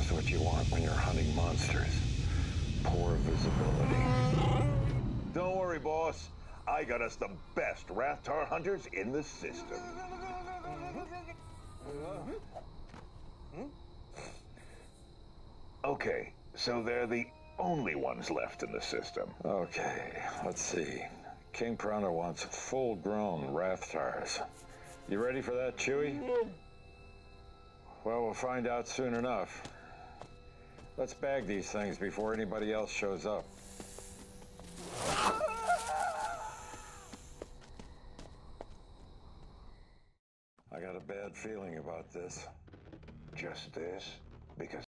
front when you're hunting monsters. Poor visibility. Don't worry, boss. I got us the best Rathtar hunters in the system. Okay, so they're the only ones left in the system. Okay, let's see. King Prana wants full-grown Rathtars. You ready for that, Chewie? Well, we'll find out soon enough. Let's bag these things before anybody else shows up. I got a bad feeling about this. Just this? Because